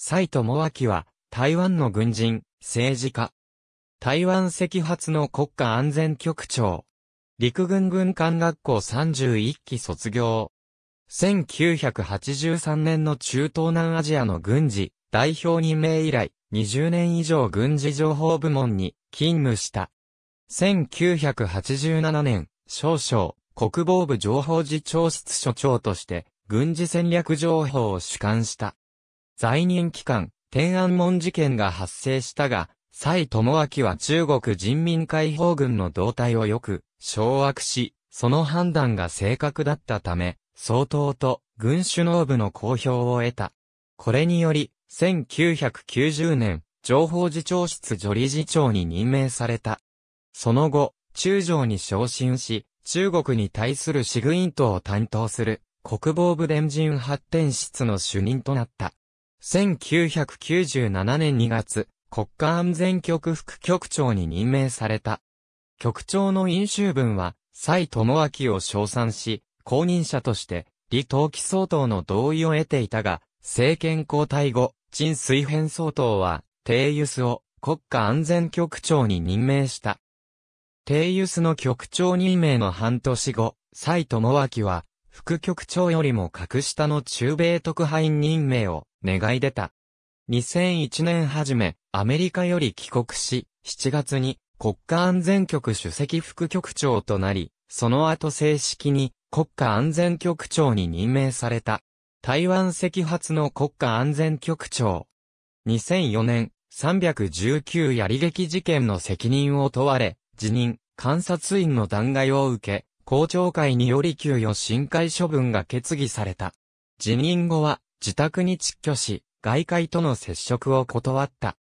蔡智明は、台湾の軍人、政治家。台湾赤発の国家安全局長。陸軍軍艦学校31期卒業。1983年の中東南アジアの軍事代表任命以来、20年以上軍事情報部門に勤務した。1987年、少々、国防部情報次長室所長として、軍事戦略情報を主管した。在任期間、天安門事件が発生したが、蔡智明は中国人民解放軍の動態をよく掌握し、その判断が正確だったため、総統と軍首脳部の公表を得た。これにより、1990年、情報次長室助理事長に任命された。その後、中将に昇進し、中国に対するシグイントを担当する国防部電人発展室の主任となった。1997年2月、国家安全局副局長に任命された。局長の飲酒文は、蔡智明を称賛し、公認者として、李登輝総統の同意を得ていたが、政権交代後、陳水扁総統は、テイユスを国家安全局長に任命した。テイユスの局長任命の半年後、蔡智明は、副局長よりも格下の中米特派員任命を願い出た。2001年初め、アメリカより帰国し、7月に国家安全局主席副局長となり、その後正式に国家安全局長に任命された。台湾赤発の国家安全局長。2004年、319槍撃事件の責任を問われ、辞任、監察員の弾劾を受け、公聴会により給与新会処分が決議された。辞任後は、自宅に窒居し、外界との接触を断った。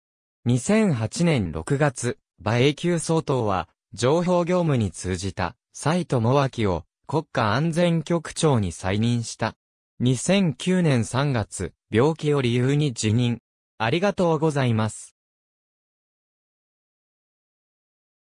2008年6月、馬英九総統は、情報業務に通じた、蔡智明を国家安全局長に再任した。2009年3月、病気を理由に辞任。ありがとうございます。